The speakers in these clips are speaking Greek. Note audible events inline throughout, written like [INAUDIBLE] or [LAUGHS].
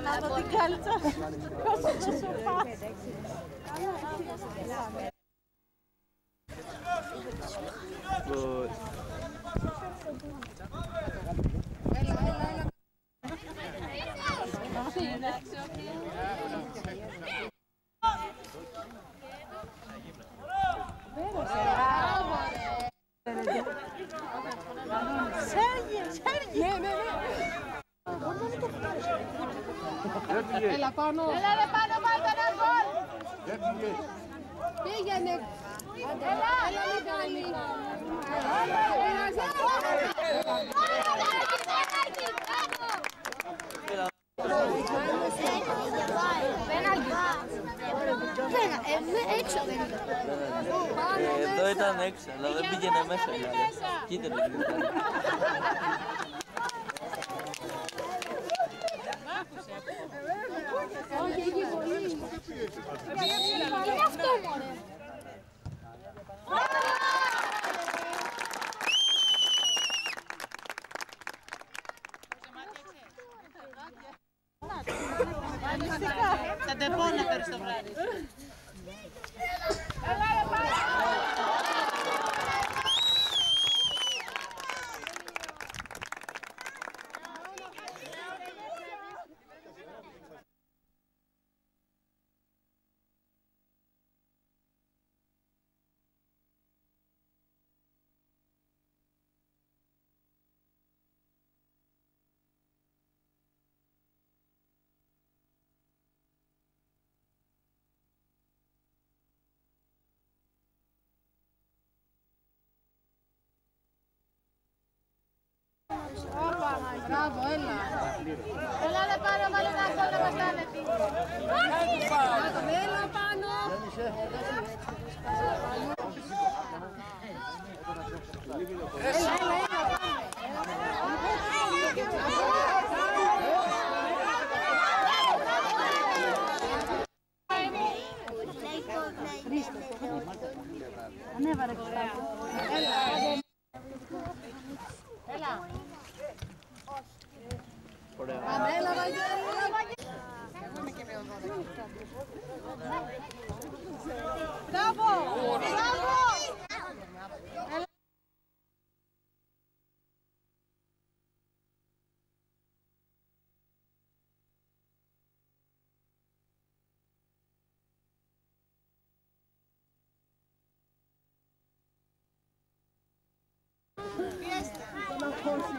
nada de calza. Έλα πάνω. Έλα ρε πάνω, βάλτε ένα γκολ. Πήγαινε. Έλα. Έλα Μιχάλη. Έξω δεν Εδώ ήταν έξω, αλλά δεν πήγαινε μέσα. δηλαδή. Κοίτα το κοίτα. [LAUGHS] Είναι αυτό μωρέ. Θα τεπώ να φέρεις το βράδυ. Μπράβο, έλα. Έλα ρε πάνω, βάλε ένα γκολ να μας κάνετε. Έλα πάνω. Έλα, έλα, έλα. Πάμε,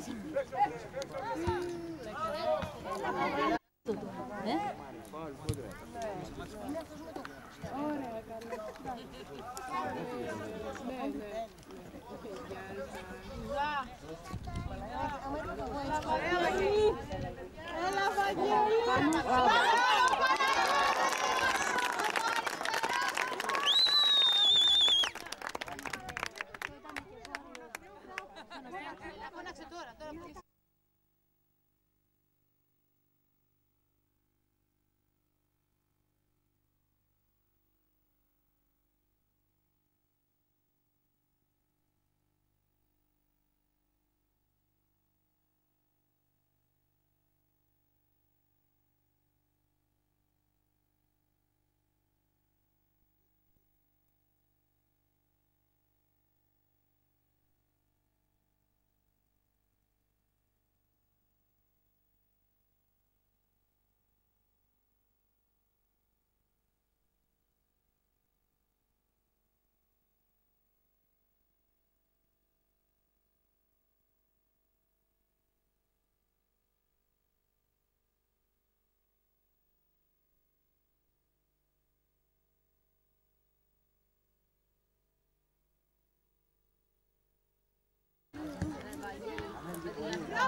Né? Ne,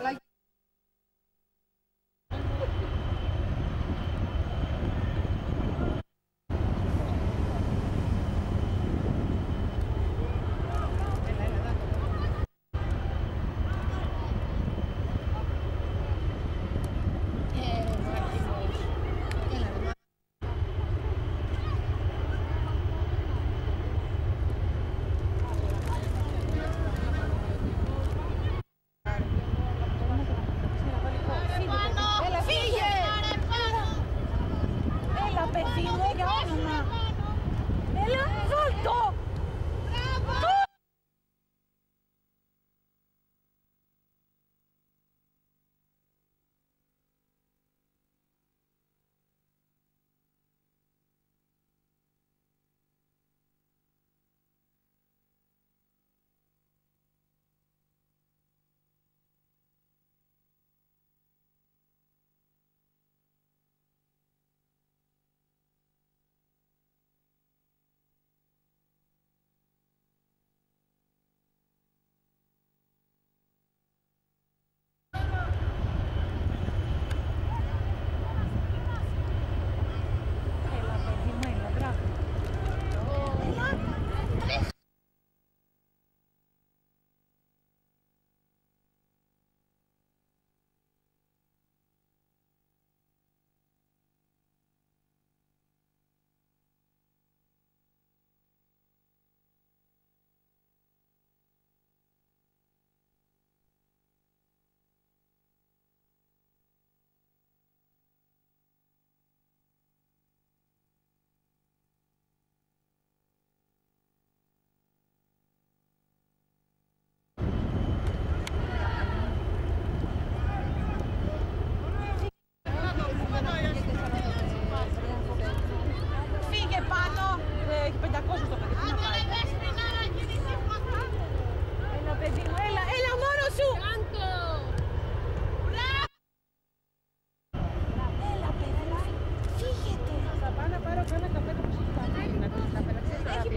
Μπράβο. pezzino, raga, ma... Me!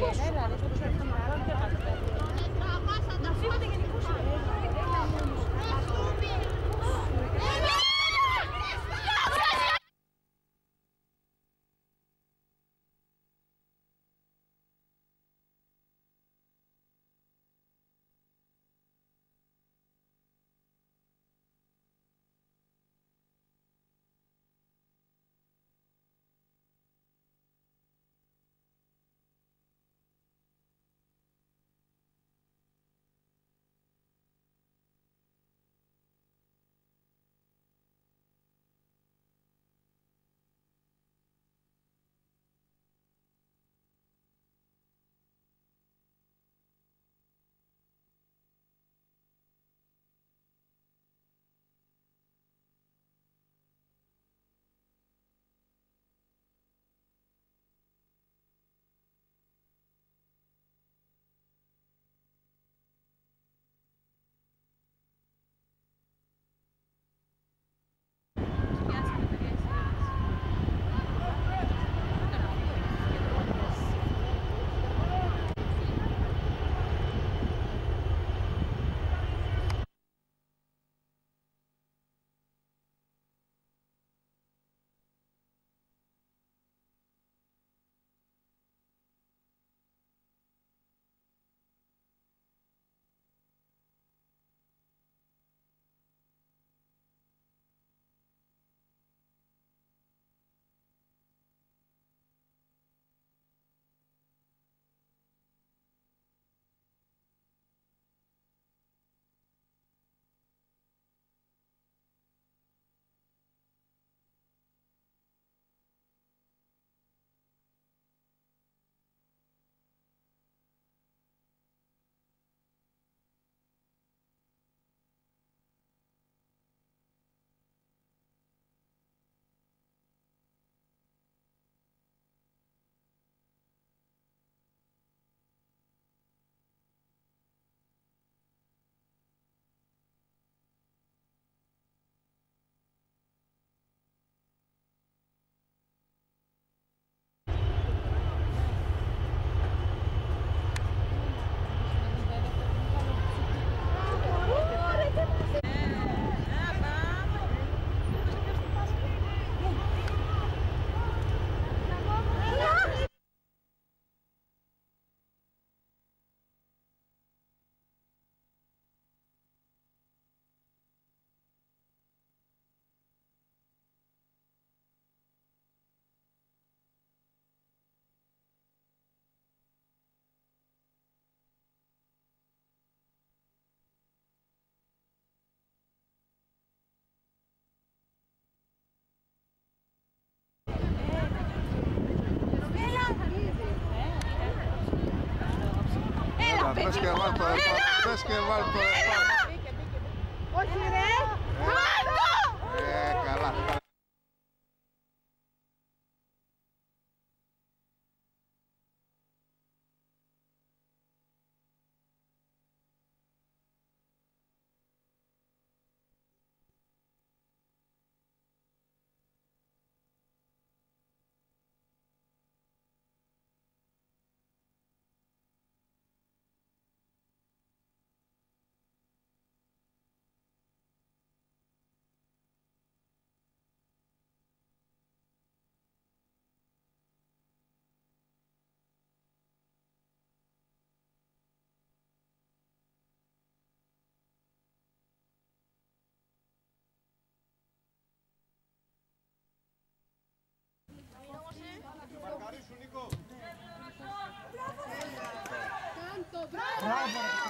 哎，来。πες και βάλ το επάνω. Πες και βάλ το επάνω. Όχι ρε! Έλα Χρήστο!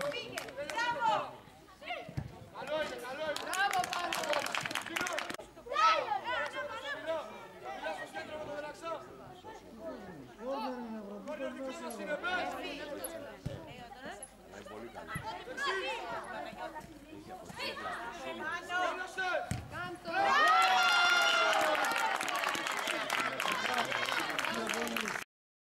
vegan.